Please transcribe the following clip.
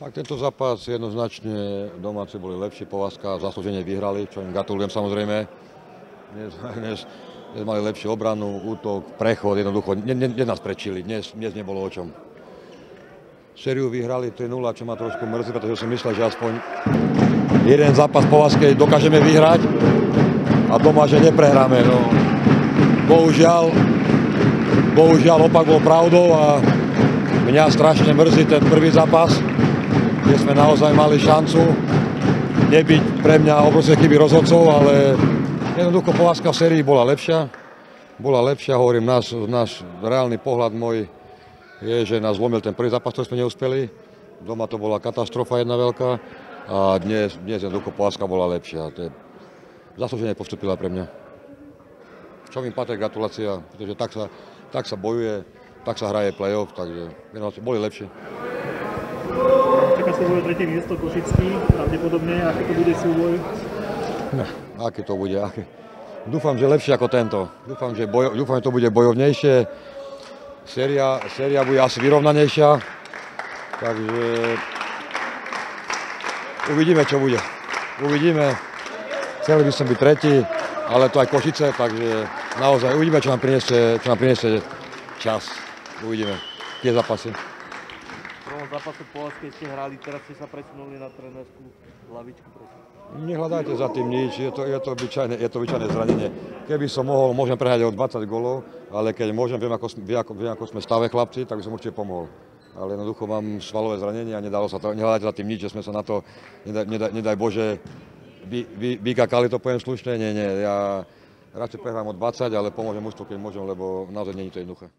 Tak tento zápas jednoznačne domáci boli lepší, Povazka zaslúžene vyhrali, čo im gratulujem samozrejme. Dnes, dnes, dnes mali lepšiu obranu, útok, prechod, jednoducho, dnes nás prečili, dnes, dnes nebolo o čom. Sériu vyhrali 3-0, čo ma trošku mrzí, pretože som myslel, že aspoň jeden zápas Povazkej dokážeme vyhrať a doma, že neprehráme. No. Bohužiaľ, bohužiaľ opak bol pravdou a mňa strašne mrzí ten prvý zápas, kde sme naozaj mali šancu nebyť pre mňa obrovské chyby rozhodcov, ale jednoducho Povazka v sérii bola lepšia. Bola lepšia, hovorím, náš, reálny pohľad môj je, že nás zlomil ten prvý zápas, ktorý sme neúspeli. Doma to bola katastrofa jedna veľká a dnes, dnes jednoducho Povazka bola lepšia. To je, zaslúžene postupila pre mňa. Čo mi patrí, gratulácia, pretože tak sa bojuje, tak sa hraje play-off, takže boli lepšie. Čaká sa bude tretie miesto Košický, pravdepodobne, aký to bude súboj? No, aký to bude, aký. Dúfam, že lepšie ako tento. Dúfam, že, boj, dúfam, že to bude bojovnejšie. Séria, séria bude asi vyrovnanejšia. Takže uvidíme, čo bude. Uvidíme. Chceli by som byť tretí, ale to aj Košice, takže naozaj uvidíme, čo nám priniesie, čo nám priniesie čas. Uvidíme, tie zápasy. Prvom zápase Povazkej ste hrali, teraz ste sa presunuli na trénerskú lavičku. Prosím. Nehľadajte za tým nič, je to, je to, obyčajné, je to obyčajné zranenie. Keby som mohol, môžem prehrať o 20 golov, ale keď môžem, viem ako, viem, ako, viem, ako sme stave chlapci, tak by som určite pomohol. Ale jednoducho mám svalové zranenie a nedalo sa to, nehľadajte za tým nič, že sme sa na to, nedaj, nedaj, nedaj Bože, vy, vy, vykakali to poviem slušne, nie, nie, ja radšej prehrám o 20, ale pomôžem mužstvu, keď môžem, lebo naozaj nie je to jednoduché.